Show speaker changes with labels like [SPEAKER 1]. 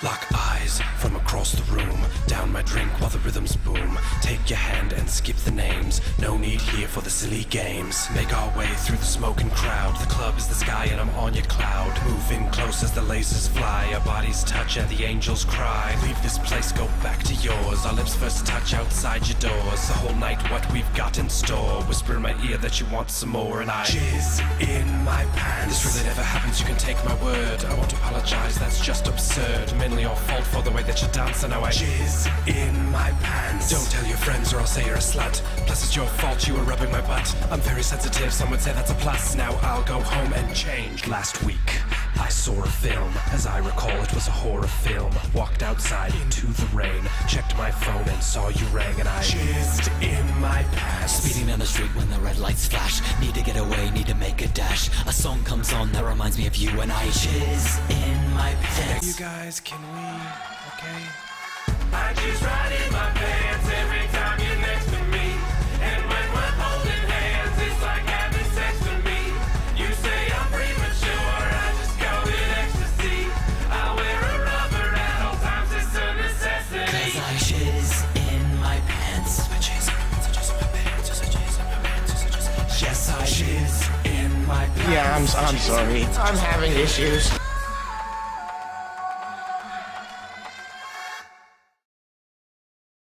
[SPEAKER 1] Lock eyes from across the room. Down my drink while the rhythms boom. Take your hand and skip the names. No need here for the silly games. Make our way through the smoking crowd. The club is the sky and I'm on your cloud. Move in close as the lasers fly. Our bodies touch and the angels cry. Leave this place, go back to yours. Our lips first touch outside your doors. The whole night, what we've got in store. Whisper in my ear that you want some more, and I jizz in my pants. This really never happens. You can take my word. I won't apologize. That's just absurd. Mainly your fault for the way that you dance, and now I jizz in my pants. Don't tell your friends, or I'll say you're a slut. Plus, it's your fault you were rubbing my butt. I'm very sensitive. Some would say that's a plus. Now I'll go home and change. Last week. I saw a film, as I recall it was a horror film. Walked outside into the rain, checked my phone and saw you rang and I jizzed in my pants.
[SPEAKER 2] Speeding down the street when the red lights flash. Need to get away, need to make a dash. A song comes on that reminds me of you and I jizz in my
[SPEAKER 1] past.
[SPEAKER 2] You
[SPEAKER 1] guys, can we? Okay.
[SPEAKER 3] I just ride in my
[SPEAKER 4] Yeah, I'm, I'm sorry. I'm having issues.